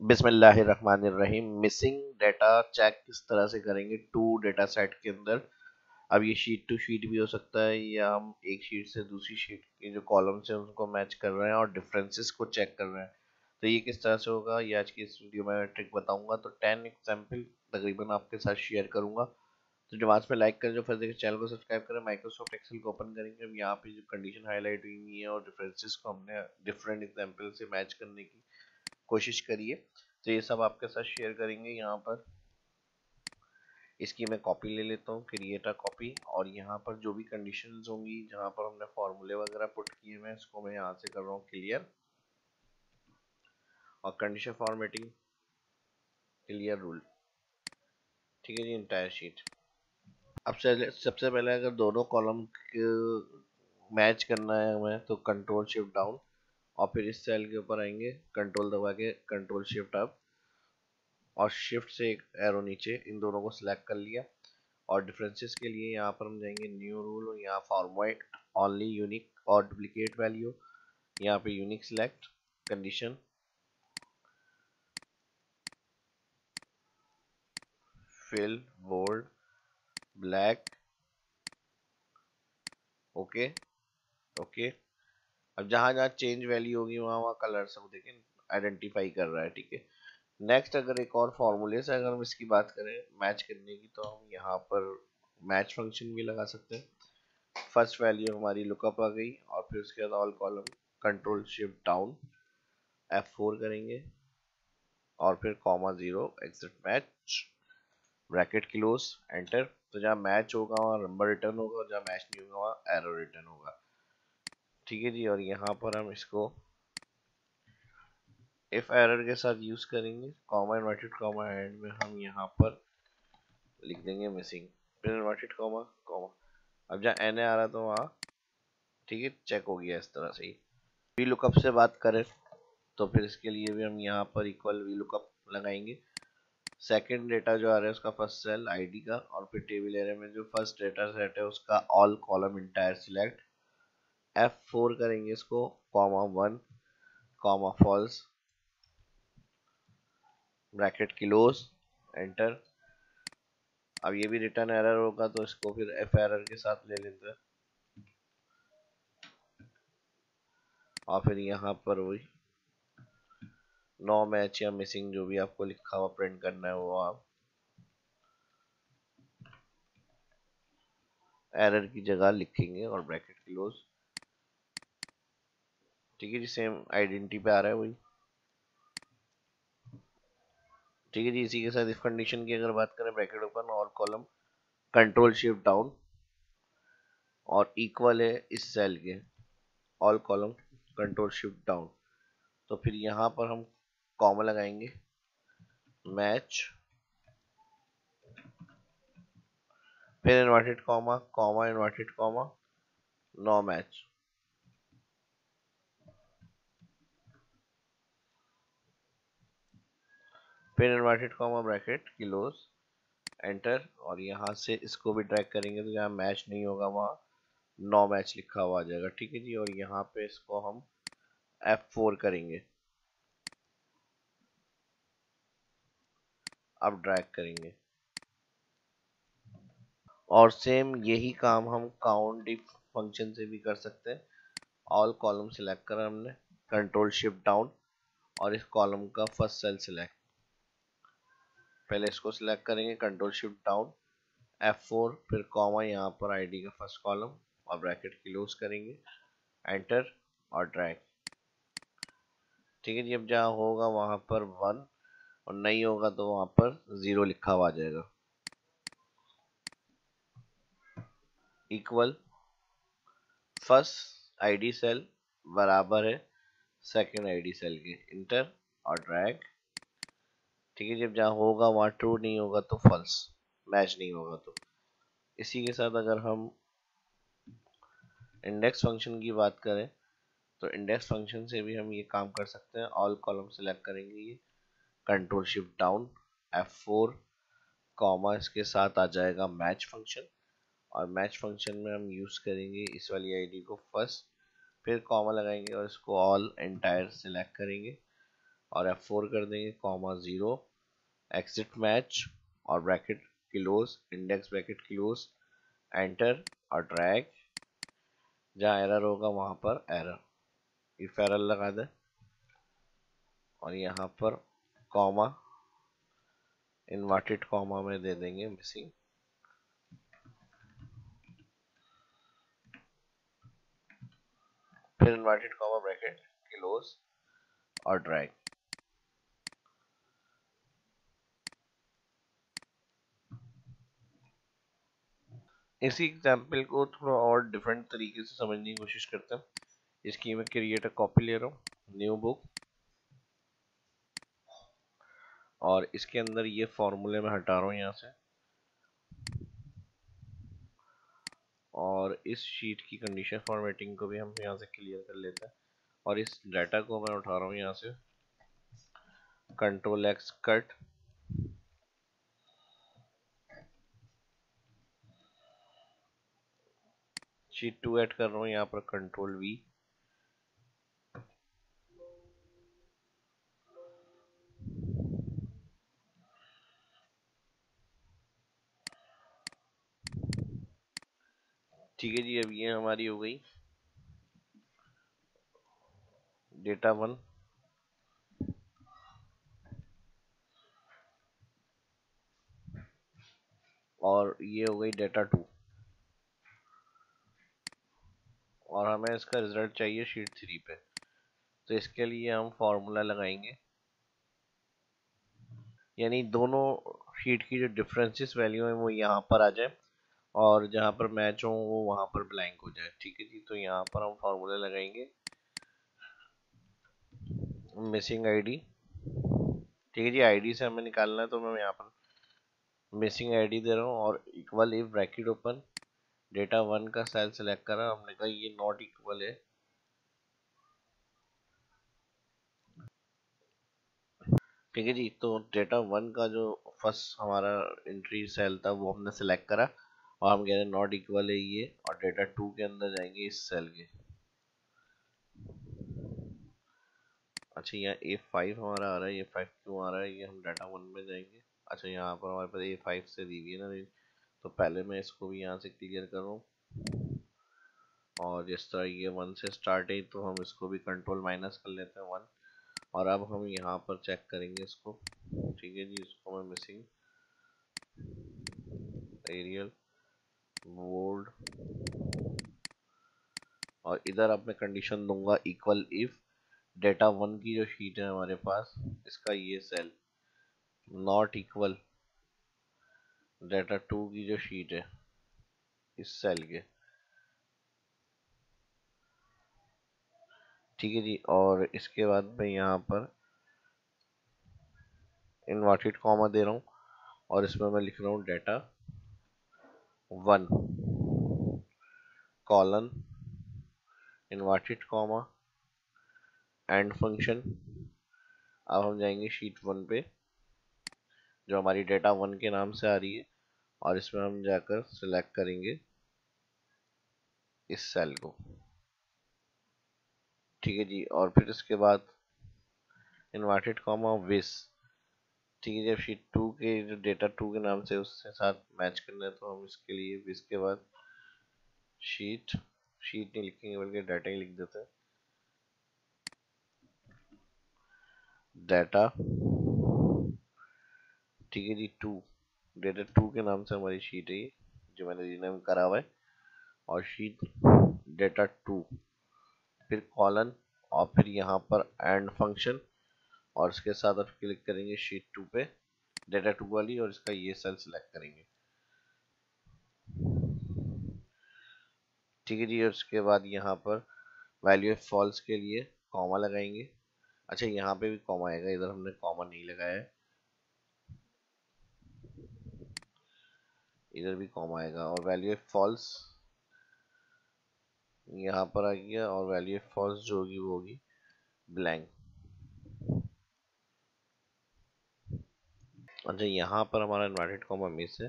बिस्मिल्लाहिर्रहमानिर्रहीम। Missing data check किस तरह से करेंगे? टू डाटा सेट के अंदर। अब ये शीट टू शीट भी हो सकता है, या हम एक शीट से दूसरी शीट के जो कॉलम्स हैं, उनको मैच कर रहे हैं और डिफरेंसेस को चेक कर रहे हैं। तो ये किस तरह से होगा? ये आज की इस वीडियो में ट्रिक बताऊँगा। तो टेन एग्ज़ाम्पल तकरीबन आपके साथ शेयर करूँगा। तो जो आज में लाइक करें जो फिर देखिए चैनल को सब्सक्राइब करें। माइक्रोसॉफ्ट एक्सेल को ओपन करेंगे। अब यहाँ पे जो कंडीशन हाईलाइट हुई है और डिफरेंसेस को हमने डिफरेंट एग्ज़ाम्पल से मैच करने की कोशिश करिए। तो ये सब आपके साथ शेयर करेंगे यहाँ पर। इसकी मैं कॉपी ले लेता हूँ क्रिएट अ कॉपी और यहाँ पर जो भी कंडीशंस होंगी, जहाँ पर हमने फॉर्मूले वगैरह पुट किए हैं, इसको मैं यहाँ से कर रहा हूँ क्लियर और कंडीशन फॉर्मेटिंग क्लियर रूल ठीक है जी इंटायर शीट अब सबसे पहले अगर दोनों कॉलम मैच करना है हमें तो कंट्रोल शिफ्ट डाउन और फिर इस सेल के ऊपर आएँगे कंट्रोल दबा के कंट्रोल शिफ्ट अप और शिफ्ट से एक एरो नीचे, इन दोनों को सिलेक्ट कर लिया। और डिफरेंसेस के लिए यहाँ पर हम जाएँगे न्यू रूल और यहाँ फॉर्मेट ओनली यूनिक और डुप्लीकेट वैल्यू यहाँ पे unique select condition fill bold black okay okay अब जहाँ जहाँ चेंज वैल्यू होगी, वहाँ वहाँ कलर सब देखें आइडेंटिफाई कर रहा है, ठीक है? नेक्स्ट अगर एक और फॉर्मूले से अगर हम इसकी बात करें मैच करने की तो हम यहाँ पर मैच फ़ंक्शन भी लगा सकते हैं। फ़र्स्ट वैल्यू हमारी लुकअप आ गई और फिर उसके बाद all column control shift down F four करेंगे और फिर comma zero exact match bracket close enter तो जहाँ मैच होगा, वहाँ नंबर रिटर्न होगा और जहाँ मैच नहीं होगा, वहाँ एरो रिटर्न होगा। ठीक है जी, और यहाँ पर हम इसको इफ़ एरर के साथ यूज़ करेंगे कॉमा इन्वर्टेड कॉमा एंड में हम यहाँ पर लिख देंगे मिसिंग फिर इन्वर्टेड कॉमा कॉमा अब जहाँ एन ए आ रहा तो वहाँ, ठीक है चेक हो गया इस तरह से ही. वी लुकअप से बात करें तो फिर इसके लिए भी हम यहाँ पर इक्वल वी लुकअप लगाएँगे. सेकंड डेटा जो आ रहा है उसका फ़र्स्ट सेल आईडी का, और फिर टेबल एरिया में जो फ़र्स्ट डेटा सेट है उसका all column entire select F four करेंगे इसको comma one comma false bracket close enter अब ये भी रिटर्न एरर होगा तो इसको फिर एफ़ एरर के साथ ले लेते हैं। और फिर यहाँ पर वही नो मैच या मिसिंग जो भी आपको लिखा हुआ प्रिंट करना है वो आप एरर की जगह लिखेंगे और ब्रैकेट क्लोज ठीक है जी सेम आइडेंटिटी पे आ रहा है वही। ठीक है जी, इसी के साथ इफ़ कंडीशन की अगर बात करें ब्रैकेट ओपन और कॉलम कंट्रोल शिफ्ट डाउन और इक्वल है इस सेल के all column control shift down तो फिर यहाँ पर हम कॉमा लगाएँगे मैच फिर inverted comma comma inverted comma no match फिर inverted comma bracket close enter और यहाँ से इसको भी ड्रैग करेंगे तो जहाँ मैच नहीं होगा वहाँ। नो मैच लिखा हुआ आ जाएगा, ठीक है जी? और यहाँ पे इसको हम F4 करेंगे। अब ड्रैग करेंगे। और सेम यही काम हम काउंट इफ़ फ़ंक्शन से भी कर सकते हैं। ऑल कॉलम सिलेक्ट करा हमने कंट्रोल शिफ्ट डाउन और इस कॉलम का फ़र्स्ट सेल सिलेक्ट पहले इसको सिलेक्ट करेंगे कंट्रोल शिफ्ट डाउन F4 फिर कॉमा यहाँ पर आईडी का फ़र्स्ट कॉलम और ब्रैकेट क्लोज करेंगे एंटर और ड्रैग ठीक है जी, अब जहाँ होगा वहाँ पर वन और नहीं होगा तो वहाँ पर ज़ीरो लिखा हुआ आ जाएगा. इक्वल फ़र्स्ट आईडी सेल बराबर है सेकंड आईडी सेल के इंटर और ड्रैग ठीक है, जब जहाँ होगा, वहाँ ट्रू नहीं होगा तो फॉल्स मैच नहीं होगा तो। इसी के साथ अगर हम इंडेक्स फ़ंक्शन की बात करें तो इंडेक्स फ़ंक्शन से भी हम ये काम कर सकते हैं। ऑल कॉलम सेलेक्ट करेंगे ये। Control shift down F four comma इसके साथ आ जाएगा मैच फ़ंक्शन और मैच फ़ंक्शन में हम यूज़ करेंगे इस वाली आईडी को फ़र्स्ट फिर कॉमा लगाएँगे और इसको ऑल एंटायर सेलेक्ट करेंगे। और एफ़ फोर कर देंगे कॉमा ज़ीरो एक्सिट मैच और bracket close index bracket close enter और ड्रैग जहाँ एरर होगा, वहाँ पर एरर इफ़ एरर लगा दे. और यहाँ पर कॉमा इन्वर्टेड कॉमा में दे देंगे मिसिंग फिर इन्वर्टेड कॉमा ब्रैकेट क्लोज और ड्रैग इसी एग्ज़ाम्पल को थोड़ा और डिफरेंट तरीके से समझने की कोशिश करते हैं। इसकी मैं क्रिएट अ कॉपी ले रहा हूँ न्यू बुक और इसके अंदर ये फॉर्मूले में हटा रहा हूँ यहाँ से। और इस शीट की कंडीशन फॉर्मेटिंग को भी हम यहाँ से क्लियर कर लेते हैं। और इस डाटा को मैं उठा रहा हूँ यहाँ से। Control X cut sheet two add कर रहा हूँ, यहाँ पर कंट्रोल वी ठीक है जी, अब ये हमारी हो गई। डेटा वन और ये हो गई डेटा टू और हमें इसका रिज़ल्ट चाहिए शीट थ्री पे। तो इसके लिए हम फार्मूला लगाएँगे। यानी दोनों शीट की जो डिफरेंसेस वैल्यू है, वो यहाँ पर आ जाए और जहाँ पर मैच हो, वो वहाँ पर ब्लैंक हो जाए। ठीक है जी? तो यहाँ पर हम फार्मूला लगाएँगे। मिसिंग आईडी ठीक है जी? आईडी से हमें निकालना है तो मैं यहाँ पर मिसिंग आईडी दे रहा हूँ और equal if bracket open data one का सेल सेलेक्ट करा, हमने कहा ये नॉट इक्वल है। ठीक है जी तो डेटा वन का जो फ़र्स्ट हमारा एंट्री सेल था, वो हमने सेलेक्ट करा और हम कह रहे हैं नॉट इक्वल है ये और डेटा टू के अंदर जाएँगे इस सेल के। अच्छा यहाँ ए फाइव हमारा आ रहा है, ये फाइव क्यों आ रहा है, ये हम डाटा वन में जाएँगे। अच्छा यहाँ पर हमारे पास ए फाइव से दी हुई है ना तो पहले मैं इसको भी यहाँ से क्लियर करूँ और जिस तरह ये वन से स्टार्ट है तो हम इसको भी कंट्रोल माइनस कर लेते हैं वन और अब हम यहाँ पर चेक करेंगे इसको। ठीक है जी, इसको मैं मिसिंग एरियल बोल्ड और इधर अब मैं कंडीशन दूँगा इक्वल इफ़ डेटा वन की जो शीट है हमारे पास, इसका ये cell not equal data two की जो शीट है, इस सेल के। ठीक है जी, और इसके बाद मैं यहाँ पर इन्वर्टेड कॉमा दे रहा हूँ, और इसमें मैं लिख रहा हूँ data one colon inverted comma and function अब हम जाएँगे शीट वन पे। जो हमारी डेटा वन के नाम से आ रही है, और इसमें हम जाकर सिलेक्ट करेंगे इस सेल को। ठीक है जी, और फिर इसके बाद इन्वर्टेड कॉमा विस ठीक है जब शीट टू के, जो डेटा टू के नाम से उसके साथ मैच करना है तो हम इसके लिए विस के बाद शीट शीट नहीं लिखेंगे, बल्कि डाटा ही लिख देते हैं। डाटा ठीक है जी टू डेटा टू के नाम से हमारी शीट है जो मैंने रीनेम करा हुआ है। और शीट डेटा टू फिर कॉलन और फिर यहाँ पर एंड फ़ंक्शन और इसके साथ आप क्लिक करेंगे शीट टू पे डेटा टू वाली, और इसका ये सेल सिलेक्ट करेंगे। ठीक है जी, और उसके बाद यहाँ पर वैल्यू ऑफ़ फॉल्स के लिए कॉमा लगाएँगे। अच्छा यहाँ पे भी कॉमा आएगा, इधर हमने कॉमा नहीं लगाया है। इधर भी कॉम आएगा। और वैल्यू ऑफ़ फॉल्स यहाँ पर आ गया और वैल्यू ऑफ़ फॉल्स जो होगी वो होगी ब्लैंक अच्छा यहाँ पर हमारा इन्वर्टेड कॉमा मिस है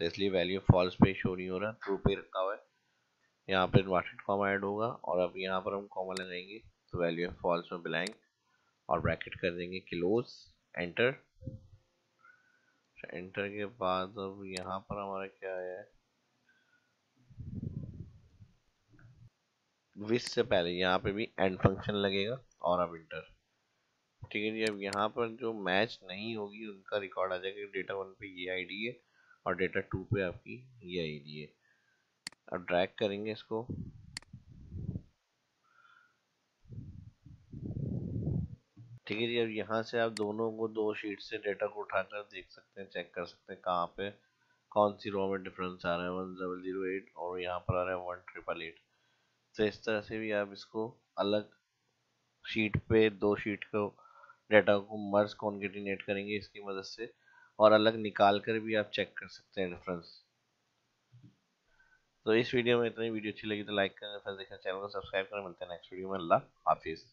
तो इसलिए वैल्यू फॉल्स पे शो नहीं हो रहा ट्रू पे रखा हुआ है। यहाँ पर इन्वर्टेड कॉमा ऐड होगा और अब यहाँ पर हम कॉमा लगाएँगे तो वैल्यू ऑफ़ फॉल्स में ब्लैंक और ब्रैकेट कर देंगे क्लोज एंटर एंटर के बाद अब यहाँ पर हमारा क्या है? विश से पहले यहाँ पे भी एंड फ़ंक्शन लगेगा और अब इंटर ठीक है जी, अब यहाँ पर जो मैच नहीं होगी, उनका रिकॉर्ड आ जाएगा डेटा वन पे ये आईडी है और डेटा टू पे आपकी ये आईडी है. अब ड्रैग करेंगे इसको. ठीक है जी, अब यहाँ से आप दोनों को दो शीट से डेटा को उठाकर देख सकते हैं चेक कर सकते हैं कहाँ पे, कौन सी रो में डिफरेंस आ रहा है वन डबल ज़ीरो एट और यहाँ पर आ रहा है वन ट्रिपल एट तो इस तरह से भी आप इसको अलग शीट पे, दो शीट को डेटा को मर्ज कॉन्केटिनेट करेंगे इसकी मदद से और अलग निकाल कर भी आप चेक कर सकते हैं डिफरेंस तो इस वीडियो में इतनी वीडियो अच्छी लगी तो लाइक करें फिर देखना चैनल को सब्सक्राइब करें मिलते हैं नेक्स्ट वीडियो में। अल्लाह हाफिज़।